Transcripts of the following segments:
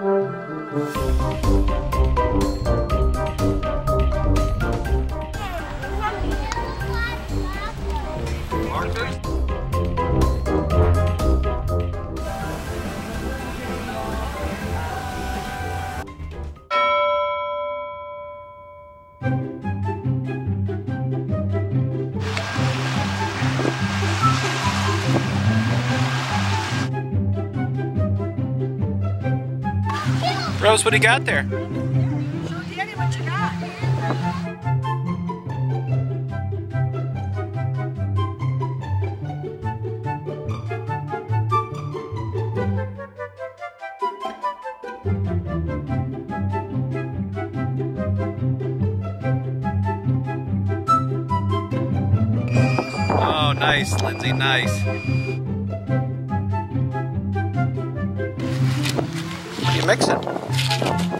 Música Rose, what you got there? Oh, nice, Lindsay, nice. What are you mixing? I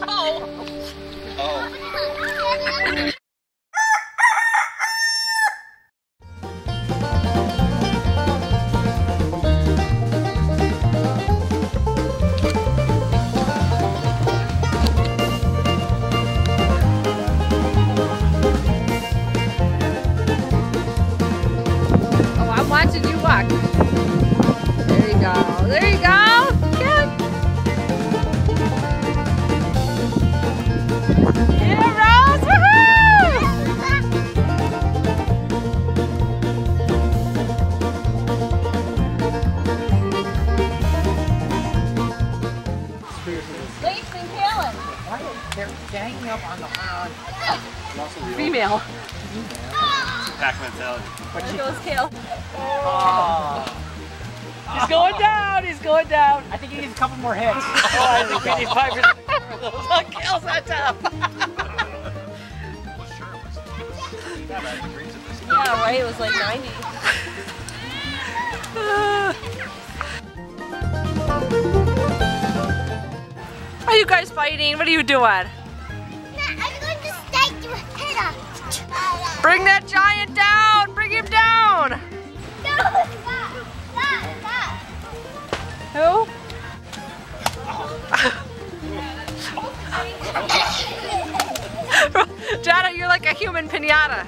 Oh. Oh, They're ganging up on the on. Female. Pack mentality. There goes Kale. Ah. He's going down. He's going down. I think he needs a couple more hits. oh, I think we need five or those on kills on top. Yeah, right. It was like 90. Are you guys fighting? What are you doing? I'm going to stake your head off. Bring that giant down! Bring him down! No, stop, stop, stop. Who? Jada, you're like a human pinata.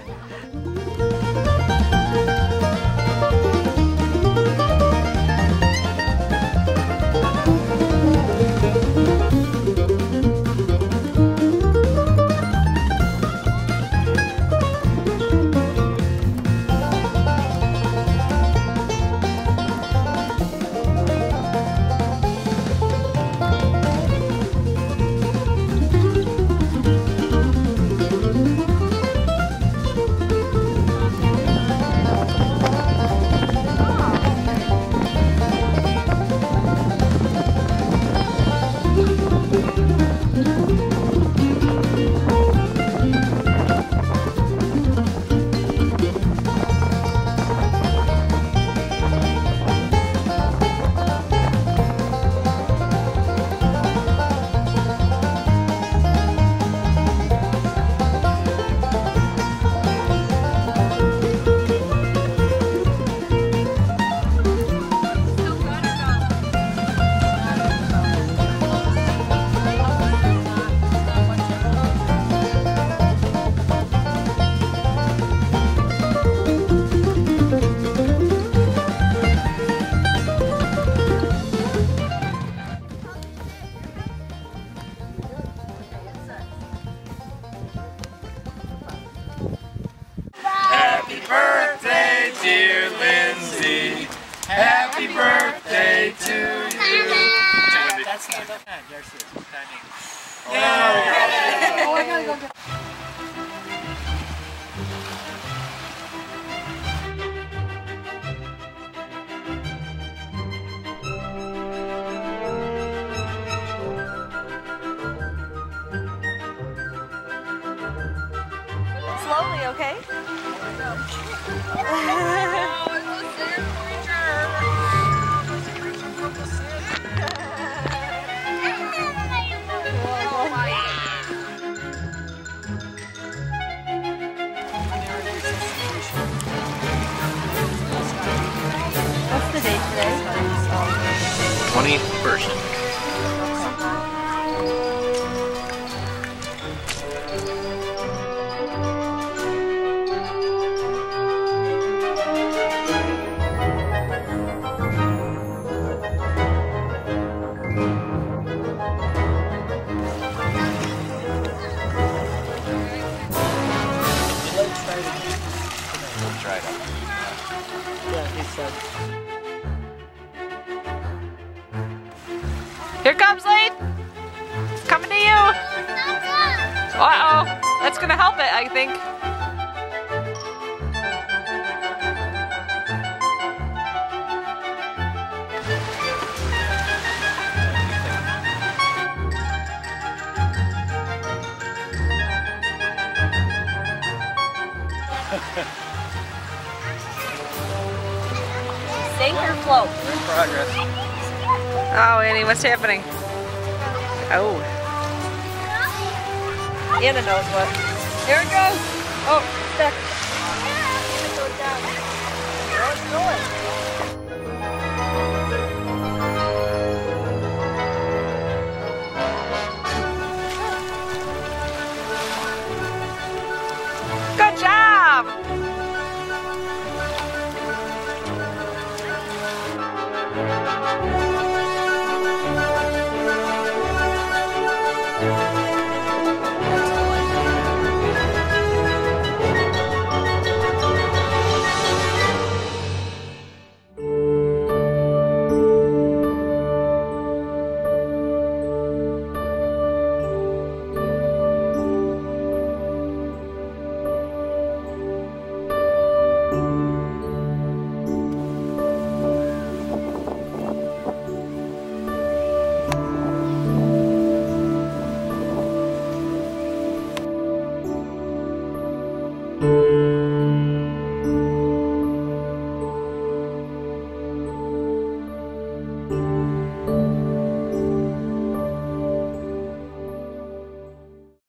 Slowly, okay? 21st. Try it out. Yeah, he said. Here comes Lane! It's coming to you! Uh-oh. That's gonna help it, I think. Sink or float? We're in progress. Oh, Annie, what's happening? Oh. Anna knows what. Here it goes. Oh.